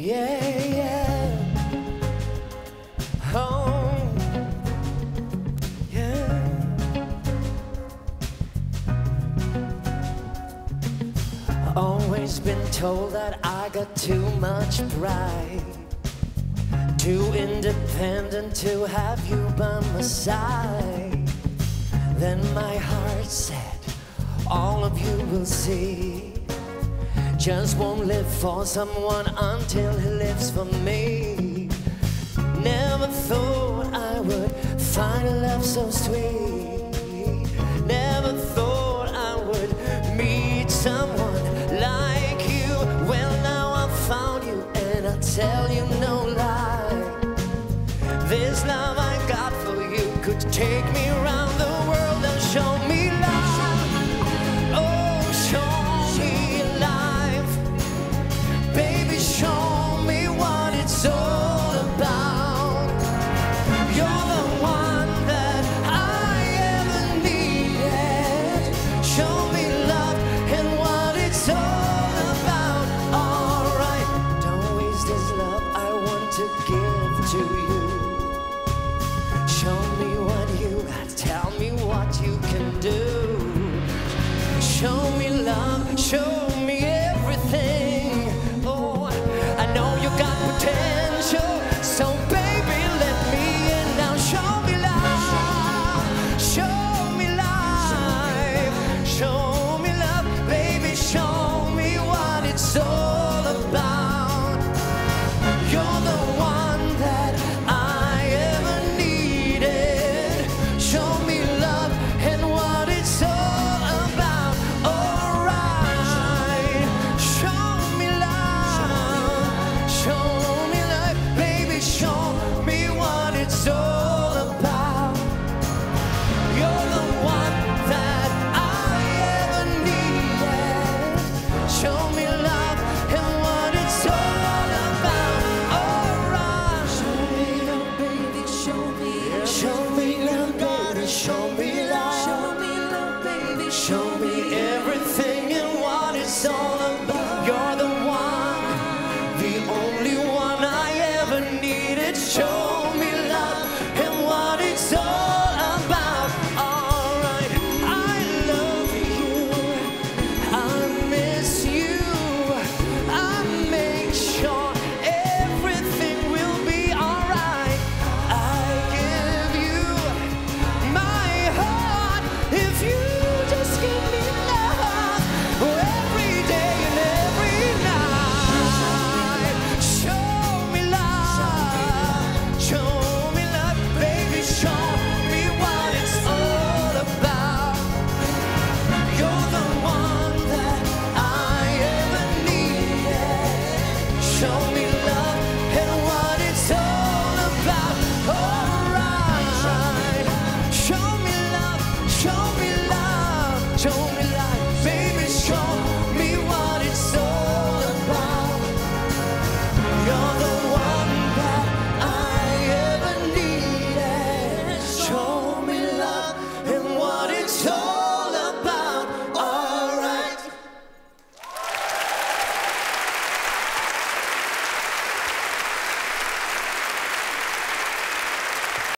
Yeah, yeah. Oh, yeah. Always been told that I got too much pride. Too independent to have you by my side. Then my heart said, All of you will see just won't live for someone until he lives for me. Never thought I would find a love so sweet. Never thought I would meet someone like you. Well, now I found you, and I tell you no lie. This love I got for you could take me love, show me Show me everything and what it's all about. show me